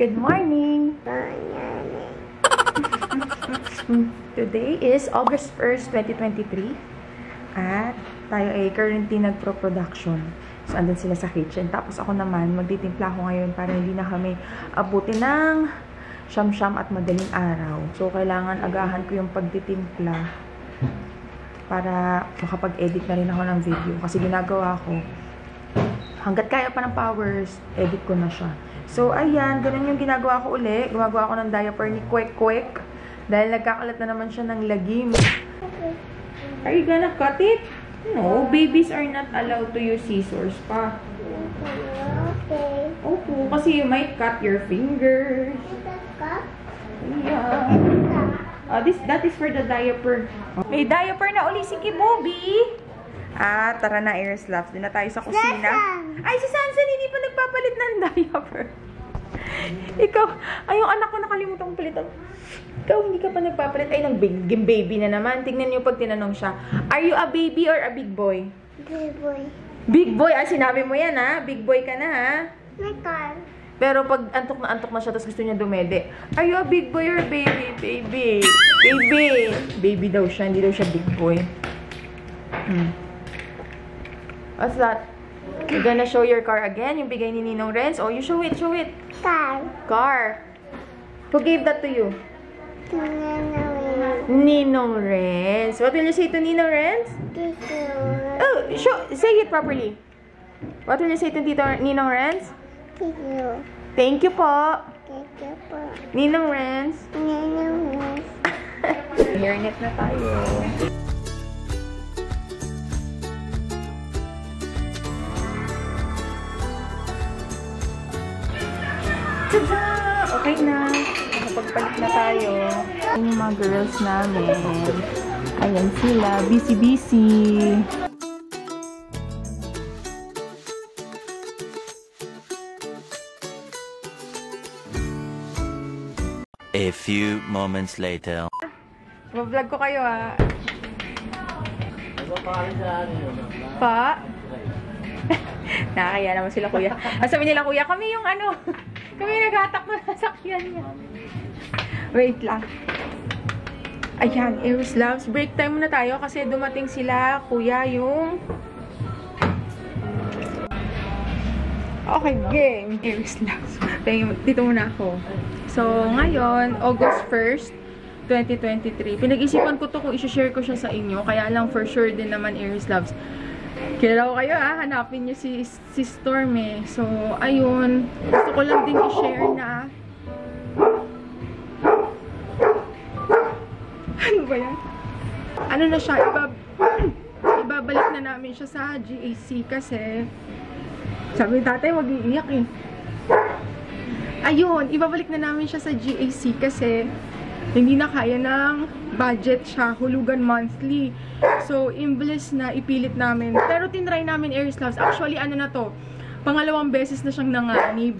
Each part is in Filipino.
Good morning! Today is August 1st, 2023. At tayo ay currently nagpro-production. So, andun sila sa kitchen. Tapos ako naman, magtitimpla ako ngayon para hindi na kami abutin ng siyam-siyam at madaling araw. So, kailangan agahan ko yung pagtitimpla para makapag-edit na rin ako ng video. Kasi ginagawa ko, hanggat kaya pa ng powers, edit ko na siya. So, ayan, ganun yung ginagawa ko uli. Gumagawa ko ng diaper ni Kwek Kwek. Dahil nagkakalat na naman siya ng lagim. Are you gonna cut it? No, babies are not allowed to use scissors pa. Okay. Opo, kasi you might cut your fingers. Yeah. Ah, this, that is for the diaper. May diaper na uli si Kibobi. Ah, tara na, Iris Loves. Doon na tayo sa kusina. Sansan! Ay, si Sansan hindi pa nagpapalit ng diaper. Ikaw, ay, yung anak ko nakalimutan kong palitan. Ikaw, hindi ka pa nagpapalit. Ay, nang big baby na naman. Tingnan niyo pag tinanong siya. Are you a baby or a big boy? Good boy. Big boy. Ah, sinabi mo yan, ha? Big boy ka na, ha? My car. Pero pag antok na antok na siya, tapos gusto niya dumede. Are you a big boy or baby? Baby. Baby. Baby daw siya, hindi daw siya big boy. Hmm. What's that? You're gonna show your car again? Yung bigay ni Ninong Renz? Oh, you show it, show it. Car. Car. Who gave that to you? Tinanawin. Ninong Renz. What will you say to Ninong Renz? Tito. Oh, show, say it properly. What will you say to Tito Ninong Renz? Tito. Thank you po. Tito po. Ninong Renz. Nanawin. Hairnet na tayo. Tada! Okay na. Nakapagpalit na tayo. Ayan yung mga girls namin. Ayan sila. Busy-busy. A few moments later. Vlog ko kayo ah. Pa? Nakakaya naman sila kuya. Ang sabi nila kuya, kami yung ano, kami yung naghatak na nasakyan niya. Wait lang. Ayan, Eros Loves. Break time muna tayo kasi dumating sila, kuya, yung... Okay, game. Eros Loves. Dito muna ako. So, ngayon, August 1st, 2023. Pinag-isipan ko to kung i-share ko siya sa inyo. Kaya lang for sure din naman Aries Loves. Kilala ko kayo ah, hanapin niyo si, si Storm eh. So, ayun. Gusto ko lang din i-share na ano ba yan? Ano na siya, ibab ibabalik na namin siya sa GAC kasi sabi ni tatay, wag iiyak eh. Ayun, ibabalik na namin siya sa GAC kasi hindi na kaya ng budget siya, hulugan monthly. So, imbes na ipilit namin. Pero tinry namin Aries Loves. Actually, ano na to, pangalawang beses na siyang nanganib.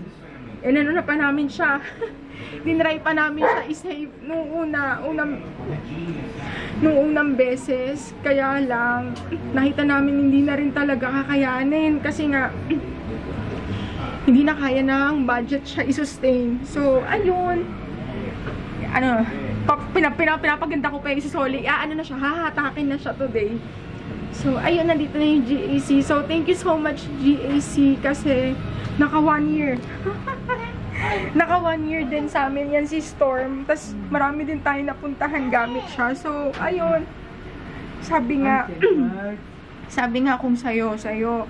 And ano na pa namin siya, tinry pa namin siya isave nung una, unang, nung unang beses. Kaya lang, nakita namin hindi na rin talaga kakayanin. Kasi nga, hindi na kaya ng budget siya i-sustain. So, ayun. Ano, pa- pinap pinap pinapaganda ko pa yung si Soli. Ah, ano na siya, hahatakin na siya today. So, ayun, nandito na yung GAC. So, thank you so much, GAC, kasi naka one year. naka one year din sa amin yan si Storm. Tapos, marami din tayo napuntahan gamit siya. So, ayun. Sabi nga, sabi nga kung sa'yo, sa'yo.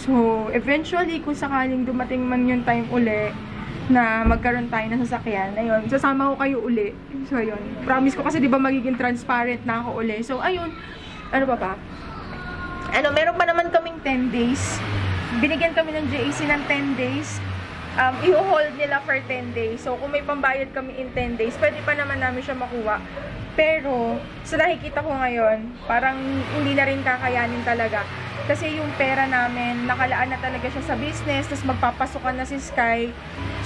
So, eventually, kung sakaling dumating man yung time uli, na magkaroon tayo ng sasakyan, ayun, sasama ko kayo uli. So, ayun. Promise ko kasi, di ba, magiging transparent na ako uli. So, ayun. Ano pa ba? Ano, meron pa naman kaming 10 days. Binigyan kami ng JAC ng 10 days. Um, i-hold nila for 10 days. So, kung may pambayad kami in 10 days, pwede pa naman namin siya makuha. Pero, sa nakikita ko ngayon, parang hindi na rin kakayanin talaga. Kasi yung pera namin, nakalaan na talaga siya sa business, tapos magpapasukan na si Sky.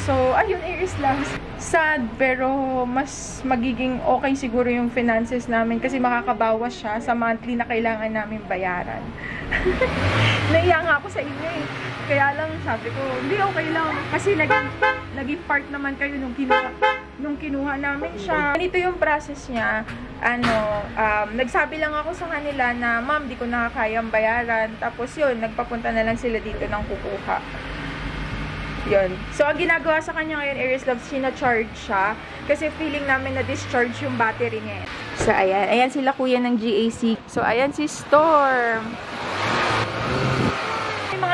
So, ayun, Aries lang. Sad, pero mas magiging okay siguro yung finances namin kasi makakabawas siya sa monthly na kailangan namin bayaran. Naiya nga ako sa inyo eh. Kaya lang sabi ko, hindi okay lang. Kasi naging, naging part naman kayo nung kinuha, nung kinuha namin siya. Ganito yung process niya. Ano, um, nagsabi lang ako sa kanila na, ma'am, di ko nakakayang bayaran. Tapos yun, nagpapunta na lang sila dito ng kukuha. Yun. So, ang ginagawa sa kanya ngayon, Aries Love, sinacharge siya. Kasi feeling namin na discharge yung battery niya. So, ayan. Ayan sila kuya ng GAC. So, ayan si Storm.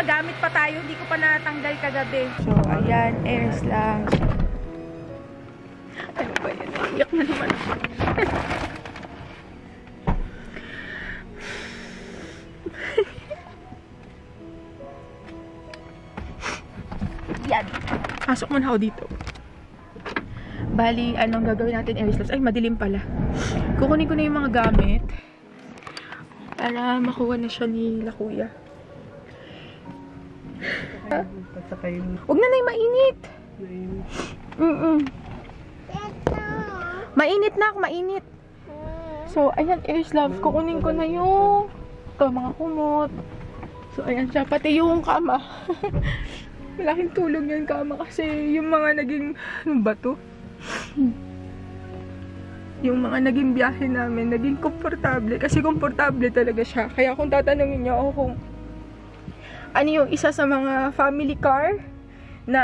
Gamit pa tayo, hindi ko pa natanggal kagabi. So, ayan, Aries Love. Ano ba yan? Iyak na naman ako. Yan. Pasok muna ako dito. Bali, anong gagawin natin, Aries Loves? Ay, madilim pala. Kukunin ko na yung mga gamit para makuha na siya ni La Kuya. Huwag na na yung mainit. Mm-mm. Mainit na, mainit. So, ayan, Aries Loves, kukunin ko na yung ito, mga kumot. So, ayan siya, pati yung kama. Malaking tulong yun kama kasi yung mga naging, ano ba to? Yung mga naging biyahe namin, naging komportable. Kasi komportable talaga siya. Kaya kung tatanungin niyo ako kung ano yung isa sa mga family car na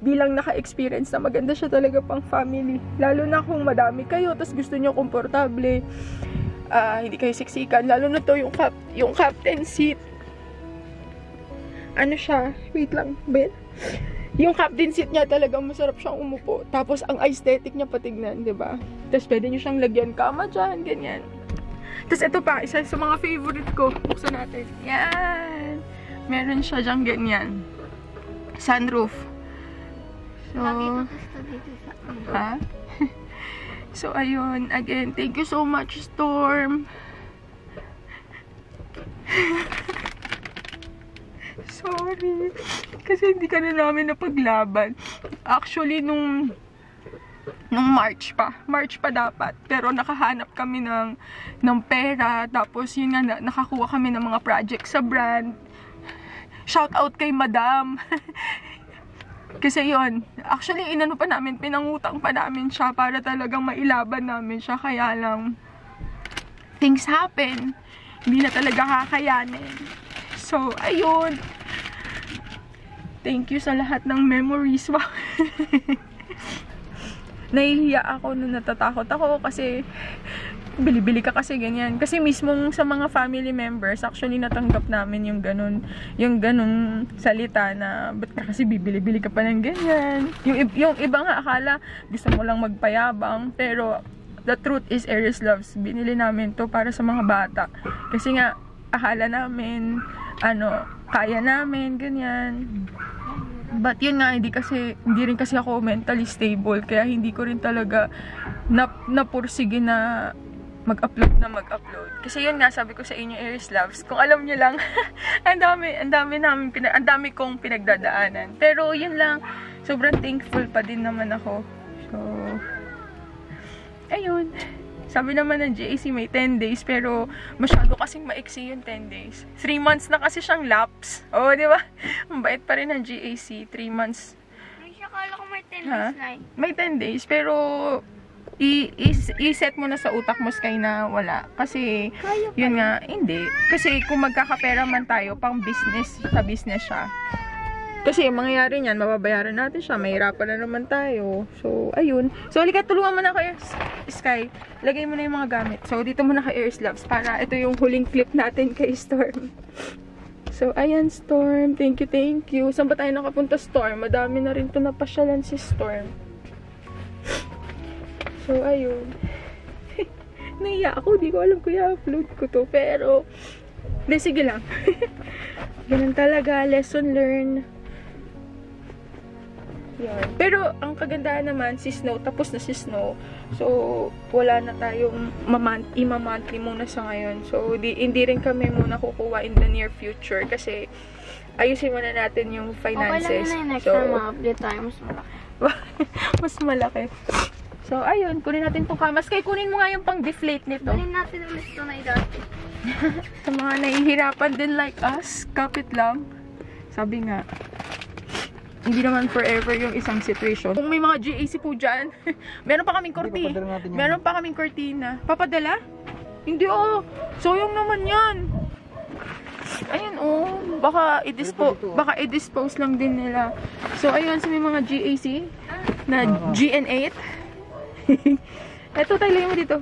di lang naka-experience na maganda siya talaga pang family. Lalo na kung madami kayo, tapos gusto niyo komportable, ah, hindi kayo siksikan. Lalo na to yung, cap, yung captain seat ano siya, wait lang, Ben. Yung captain seat niya talagang masarap siyang umupo. Tapos ang aesthetic niya patignan, 'di ba? Tapos pwede niyo siyang lagyan kama diyan, ganyan. Tapos ito pa, isa sa mga favorite ko. Buksan natin. Yan. Meron siya diyang ganyan. Sunroof. So, ha? so, ayun. Again, thank you so much, Storm. Sorry. Kasi hindi ka na namin napaglaban. Actually, nung nung March pa. March pa dapat. Pero nakahanap kami ng, ng pera. Tapos yun nga, na- nakakuha kami ng mga project sa brand. Shout out kay Madam. Kasi yon actually inano pa namin, pinangutang pa namin siya para talagang mailaban namin siya. Kaya lang, things happen. Hindi na talaga kakayanin. So, ayun. Thank you sa lahat ng memories. Wow. Nahihiya ako nung natatakot ako kasi bili-bili ka kasi ganyan. Kasi mismong sa mga family members, actually natanggap namin yung ganun, yung ganung salita na, ba't ka kasi bibili-bili ka pa ng ganyan? Yung, yung iba nga akala, gusto mo lang magpayabang, pero the truth is Aries Loves, binili namin to para sa mga bata. Kasi nga, akala namin, ano, kaya namin, ganyan. But yun nga, hindi kasi, hindi rin kasi ako mentally stable, kaya hindi ko rin talaga na, napursige na mag-upload na mag-upload. Kasi yun nga, sabi ko sa inyo, Aries Loves, kung alam nyo lang, ang dami, ang dami namin, ang dami kong pinagdadaanan. Pero yun lang, sobrang thankful pa din naman ako. So, ayun. Sabi naman ng JAC may 10 days, pero masyado kasing maiksi yung 10 days. 3 months na kasi siyang lapse. Oo, di ba? Ang bait pa rin ng JAC. 3 months. Ay, akala ko may 10 Ha? days na eh. May 10 days, pero i- is- i-set mo na sa utak mo, Sky, na wala. Kasi, Kaya yun nga, hindi. Kasi kung magkakapera man tayo, pang business, sa business siya. Kasi yung mangyayari niyan, mababayaran natin siya, mahirapan na naman tayo. So, ayun. So, halika, tulungan mo na kayo, Sky. Lagay mo na yung mga gamit. So, dito muna kay Air Loves para ito yung huling clip natin kay Storm. So, ayan, Storm. Thank you, thank you. Saan ba tayo nakapunta, Storm? Madami na rin to napasyalan si Storm. So, ayun. Naiya ako. Di ko alam kung i-upload ko to. Pero, hindi, sige lang. Ganun talaga. Lesson learned. Yun. Pero, ang kagandahan naman, si Snow, tapos na si Snow. So, wala na tayong ima-monthly muna sa ngayon. So, di, hindi rin kami muna kukuha in the near future kasi ayusin muna natin yung Okay lang finances. na next so, time ma-update tayo. Mas malaki. mas malaki. So, ayun, kunin natin itong kamas. Kaya kunin mo nga yung pang-deflate nito. Kunin natin ulit ito na idati. Sa mga nahihirapan din like us, kapit lang. Sabi nga, hindi naman forever yung isang situation. Kung may mga GAC po dyan, meron pa kaming korti. papadala natin yan. Meron pa kaming kortina. Papadala? Hindi oh. Soyong naman yan. Ayun oh. Baka i-dispose, baka i-dispose lang din nila. So ayun, sa may mga GAC na GN8. Ito tayo mo dito.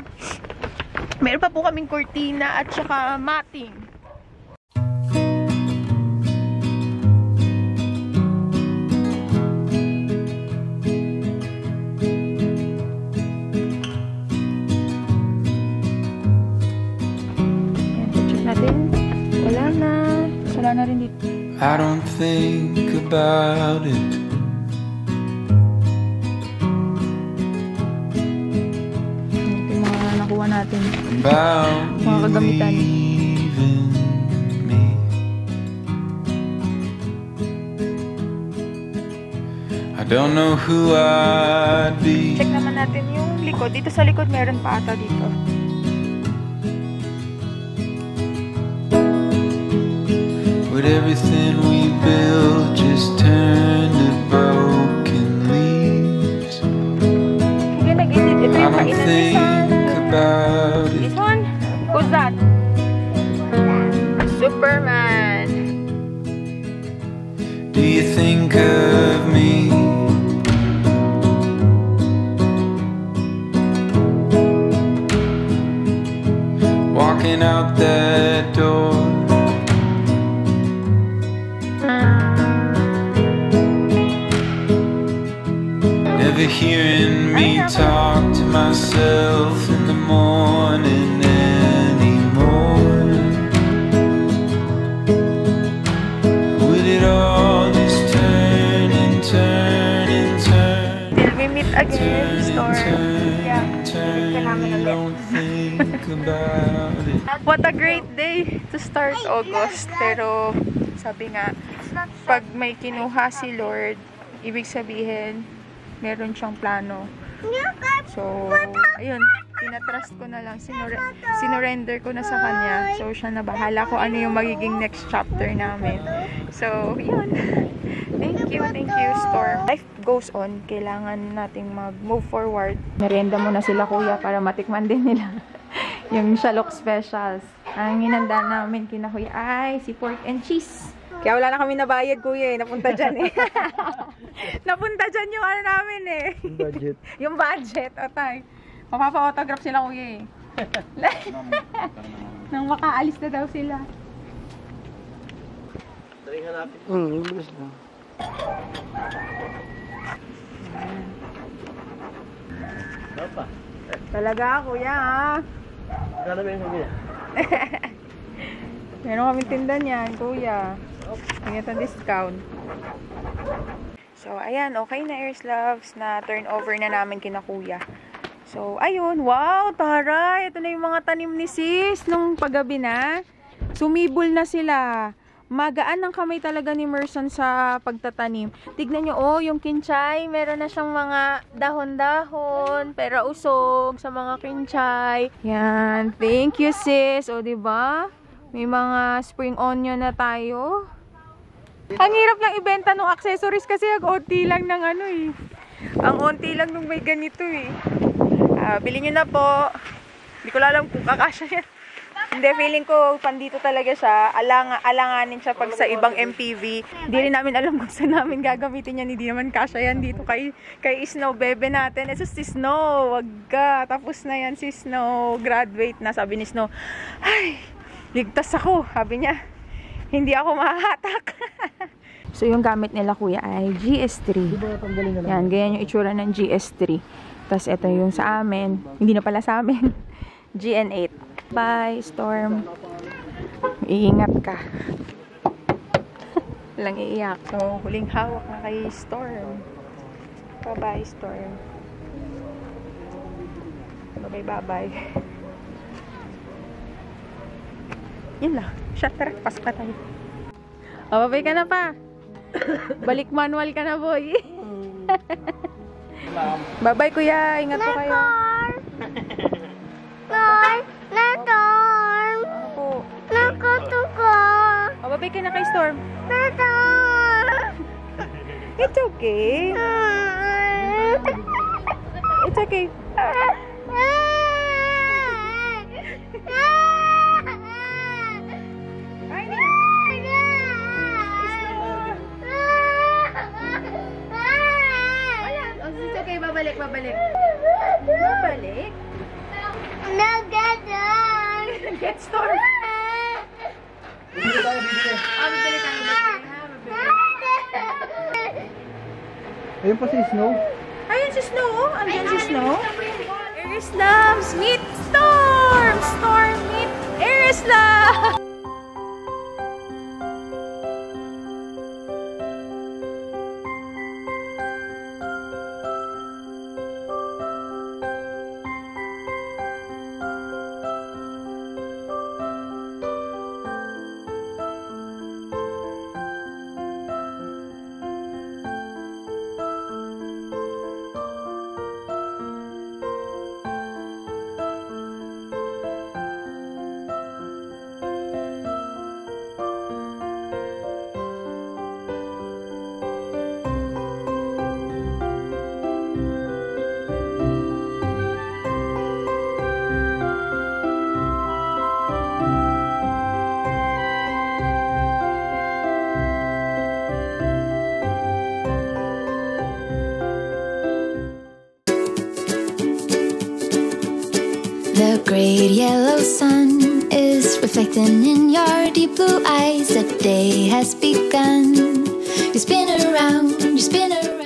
Meron pa po kaming kortina at saka matting. Wala na. Wala na rin dito. I don't think about it. Natin. About Mga kagamitan. I don't know who I'd be. Check naman natin yung likod. Dito sa likod meron pa ata dito. Would everything we built just turn to broken leaves? Sige, nag-edit. Ito I don't think. About it. This one? Who's that? Superman. Do you think meet again, turn Yeah. and turn. I don't think about it. What a great day to start August. Pero, sabi nga, pag may kinuha si Lord, ibig sabihin, meron siyang plano. So, ayun, tinatrust ko na lang, sinure- sinurrender ko na sa kanya. So, siya na bahala kung ano yung magiging next chapter namin. So, yun. Thank you, thank you, Storm. Life goes on. Kailangan nating mag-move forward. Merienda muna sila, kuya, para matikman din nila yung Shalok Specials. Ang hinanda namin kina kuya ay si pork and cheese. Kaya wala na kami nabayad, kuya, eh. Napunta dyan, eh. Napunta dyan yung ano namin, eh. Budget. yung budget, o tay. Mapapa-autograph sila, kuya, eh. Nang makaalis na daw sila. Hmm, yung bilis na. Talaga, kuya, ha? Gano'n ba yung niya? Meron kami tinda niyan, kuya. Ingat ang discount. So, ayan, okay na, Airs Loves, na turnover na namin kina kuya. So, ayun, wow, taray, ito na yung mga tanim ni sis nung paggabi na. Sumibol na sila. Magaan ang kamay talaga ni Merson sa pagtatanim. Tignan nyo, oh, yung kinchay, meron na siyang mga dahon-dahon, pero usog sa mga kinchay. Yan, thank you sis. O, di ba? May mga spring onion na tayo. Ang hirap lang ibenta ng accessories kasi ang onti lang ng ano eh. Ang onti lang nung may ganito eh. Ah, bilhin nyo na po. Hindi ko alam kung kakasya yan. Hindi, feeling ko pandito talaga siya. Alang, alanganin siya pag sa ibang MPV. Hindi rin namin alam kung saan namin gagamitin yan. Hindi naman kasya yan dito kay, kay Snow, bebe natin. Ito si Snow, wag ka. Tapos na yan si Snow. Graduate na. Sabi ni Snow, ay, ligtas ako. Sabi niya, hindi ako mahahatak. so, yung gamit nila kuya ay GS3. Di ba tanggalin na lang? Yan, ganyan yung itsura ng GS3. Tapos ito yung sa amin. Hindi na pala sa amin. GN8. Bye, Storm. Iingat ka. Walang iiyak. So, huling hawak na kay Storm. Bye-bye, Storm. Bye-bye, bye-bye. Yun lang. Shut tara. Pasok na tayo. Oh, bye ka na pa. Balik manual ka na, boy. bye-bye, kuya. Ingat po kayo. Tor! Oh, bye-bye ka na kay Storm. Tor! It's okay. It's okay. Ayun pa si Snow. Ayun si Snow. oh. Andyan si Snow. Aries loves meet reflecting in your deep blue eyes. The day has begun. You spin around, you spin around.